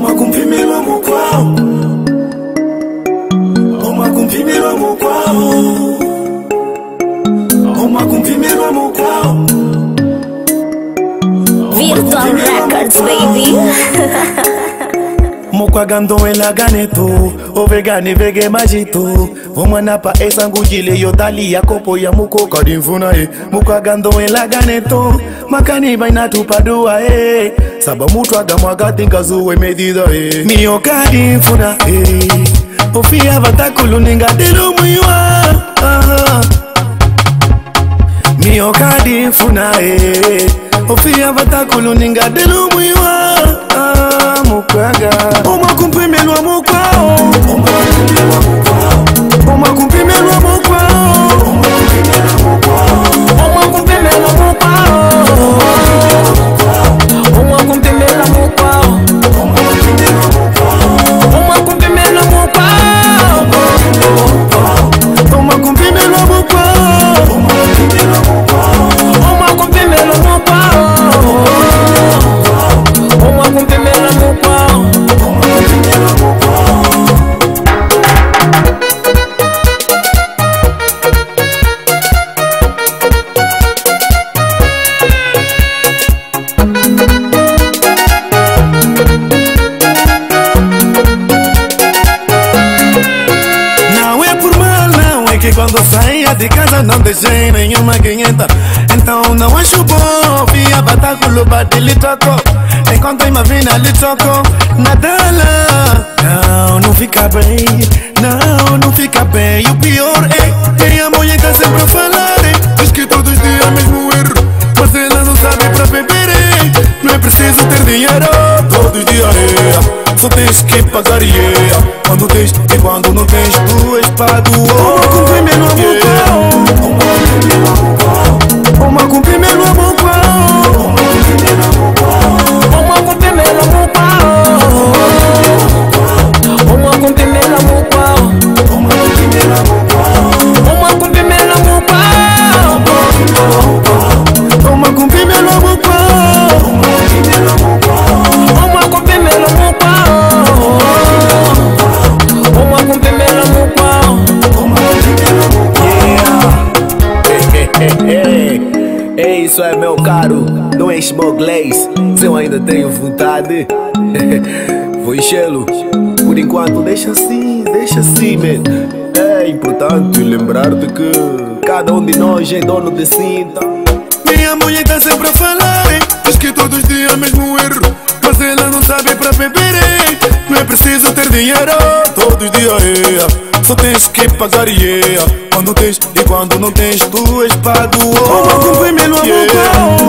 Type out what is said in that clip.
Uma kumpimilwa mukwao Uma kumpimilwa mukwao Uma mukwao Virtual Records baby. Ovegani vege maji tu omwana pa esangu jile yo tali ya kopo ya muko kadimvuna e mukwagando elagane tu. Makani bainatupaduwa e saba mutu adamwakatingazuwe medida e miyokadimfuna eri ofiya vatakuluningadelumuiwa miyokadimfuna e ofiya vatakuluningadelumuiwa mukwaga. Umwakumpimelwa mukwao. Umwakumpimelwa mukwao. Umwakumpimelwa que quando saía de casa não deixei nenhuma quinhenta Então não acho bom, via bataculo, bate lhe tocou Enquanto uma vina lhe tocou, nadala Não, não fica bem, não, não fica bem. E o pior é que a mulher tá sempre a falar? Diz que todos os dias mesmo erro Mas ela não sabe pra beber? Não é preciso ter dinheiro todos os dias é. Só tens que pagar yeah. Quando tens e quando não tens paduo umakumpimelwa mukwao umakumpimelwa mukwao umakumpimelwa mukwao umakumpimelwa mukwao É isso é meu caro, não enche meu inglês Se eu ainda tenho vontade Vou enchê-lo Por enquanto deixa assim, deixa assim man É importante lembrar-te que Cada um de nós é dono de si então Minha mulher tá sempre a falar? Diz que todos os dias mesmo erro Mas ela não sabe pra beber? Não é preciso ter dinheiro Todos os dias é Só tens que pagar yeah. Quando tens e quando não tens Tu és pago. Uma cumprimento a boca